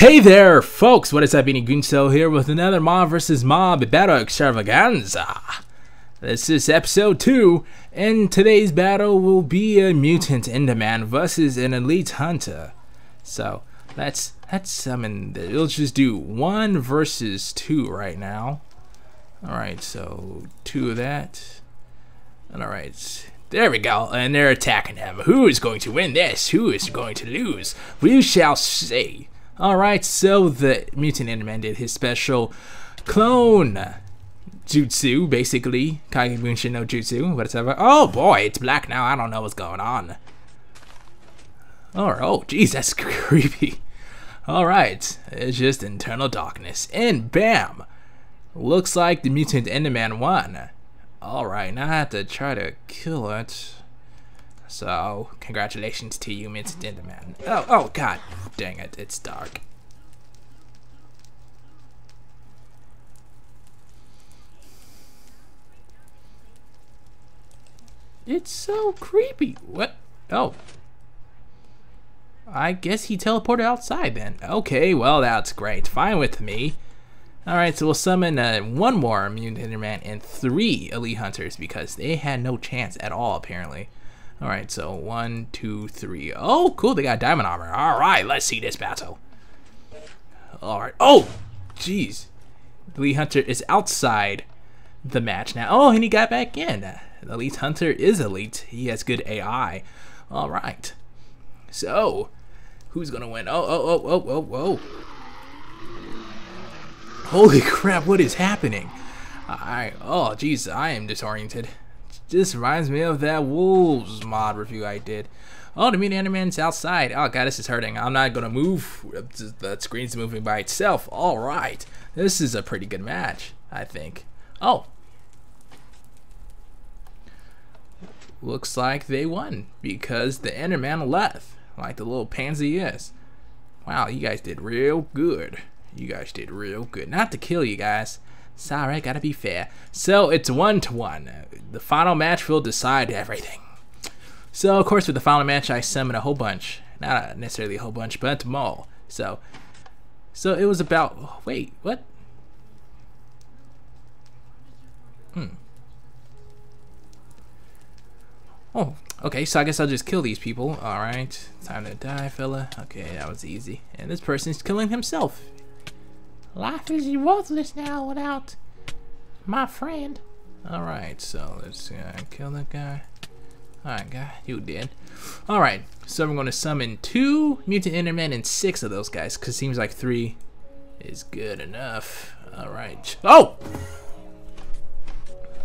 Hey there, folks! What is up, Beatnik Gunso here with another Mob vs. Mob Battle Extravaganza. This is episode 2, and today's battle will be a Mutant Enderman versus an Elite Hunter. So, let's, let's summon, the, we'll just do 1 versus 2 right now. Alright, so 2 of that. Alright, there we go, and they're attacking him. Who is going to win this? Who is going to lose? We shall see. Alright, so the Mutant Enderman did his special clone jutsu, basically. Kagebunshin no jutsu, whatever. Oh boy, it's black now. I don't know what's going on. Oh, oh, geez, that's creepy. Alright, it's just internal darkness. And bam! Looks like the Mutant Enderman won. Alright, now I have to try to kill it. So, congratulations to you, Mr. Enderman. Oh, oh, god dang it, it's dark. It's so creepy. What? Oh. I guess he teleported outside then. Okay, well, that's great. Fine with me. Alright, so we'll summon uh, one more Mutant Enderman and three Elite Hunters because they had no chance at all, apparently. Alright, so one, two, three. Oh, cool, they got diamond armor. Alright, let's see this battle. Alright. Oh! Jeez. The Elite Hunter is outside the match now. Oh, and he got back in. The Elite Hunter is elite. He has good AI. Alright. So, who's gonna win? Oh, oh, oh, oh, oh, oh. Holy crap, what is happening? I, oh, jeez, I am disoriented. This reminds me of that Wolves mod review I did. Oh, the Mutant Enderman's outside. Oh god, this is hurting. I'm not gonna move. The screen's moving by itself. Alright. This is a pretty good match, I think. Oh. Looks like they won because the Enderman left. Like the little pansy is. Wow, you guys did real good. You guys did real good. Not to kill you guys. Sorry, gotta be fair. So it's one to one. The final match will decide everything. So of course with the final match I summoned a whole bunch. Not necessarily a whole bunch, but more. So so it was about wait, what? Hmm. Oh, okay, so I guess I'll just kill these people. Alright. Time to die, fella. Okay, that was easy. And this person's killing himself. Life is worthless now without my friend. Alright, so let's uh, kill that guy. Alright, guy, you did. Alright, so I'm going to summon two Mutant Endermen and six of those guys, because seems like three is good enough. Alright. Oh!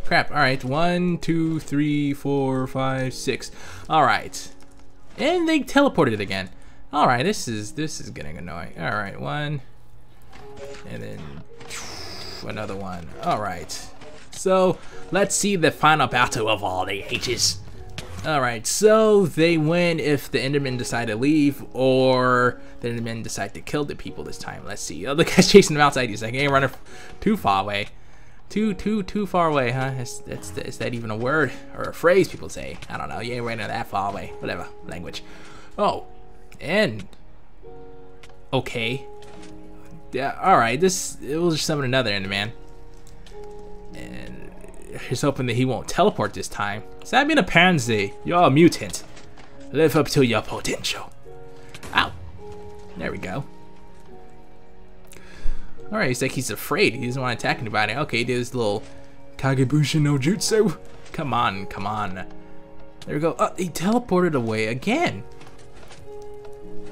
Crap, alright. One, two, three, four, five, six. Alright. And they teleported again. Alright, this is this is getting annoying. Alright, one, and then another one. All right. So let's see the final battle of all the ages. All right, so they win if the Endermen decide to leave or the Endermen decide to kill the people this time. Let's see. Oh, the guy's chasing them outside. He's like, ain't running too far away. Too, too, too far away, huh? Is, is, is that even a word or a phrase people say? I don't know. You ain't running that far away. Whatever language. Oh, and okay yeah, alright, this, it will just summon another man. And he's hoping that he won't teleport this time. So that mean a pansy. You're a mutant. Live up to your potential. Ow. There we go. Alright, he's like he's afraid. He doesn't want to attack anybody. Okay, he did his little Kagebunshin no Jutsu. Come on, come on. There we go. Oh, he teleported away again.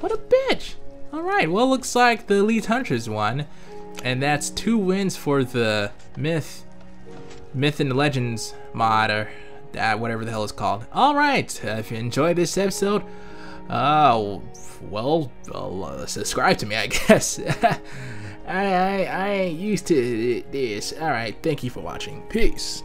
What a bitch. Alright, well looks like the Elite Hunters won. And that's two wins for the Myth, Myth and Legends mod, or whatever the hell it's called. Alright, uh, if you enjoyed this episode, uh, well, uh, subscribe to me, I guess. I, I, I ain't used to this. Alright, thank you for watching. Peace.